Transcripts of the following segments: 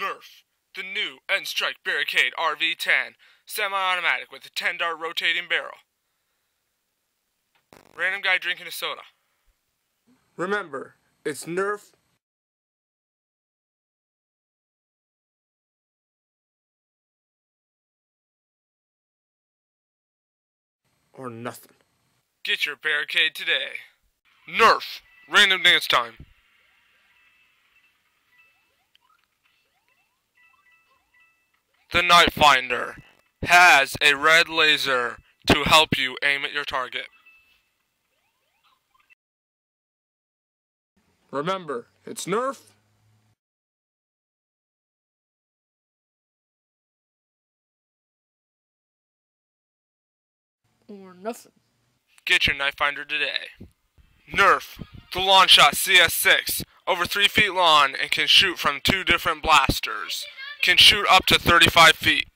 Nerf, the new N-Strike Barricade RV-10, semi-automatic with a 10-dart rotating barrel. Random guy drinking a soda. Remember, it's Nerf or nothing. Get your barricade today. Nerf, random dance time. The Nite Finder has a red laser to help you aim at your target. Remember, it's Nerf or nothing. Get your Nite Finder today. Nerf, the Longshot CS6, over 3 feet long and can shoot from two different blasters. Can shoot up to 35 feet.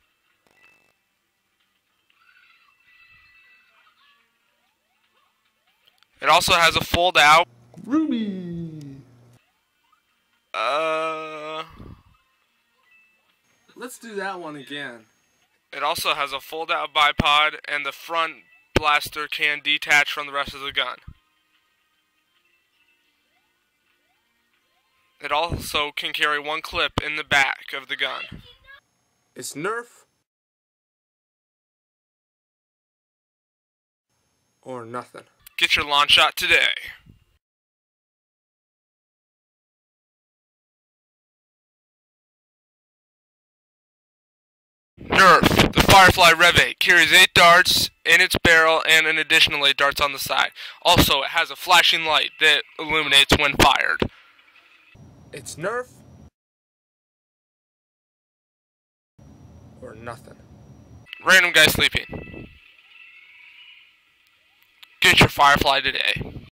It also has a fold out. Ruby. Uh. Let's do that one again. It also has a fold out bipod and the front blaster can detach from the rest of the gun. It also can carry one clip in the back of the gun. It's Nerf or nothing. Get your Longshot today. Nerf, the Firefly Rev 8 carries 8 darts in its barrel and an additional 8 darts on the side. Also, it has a flashing light that illuminates when fired. It's Nerf or nothing. Random guy sleeping. Get your Firefly today.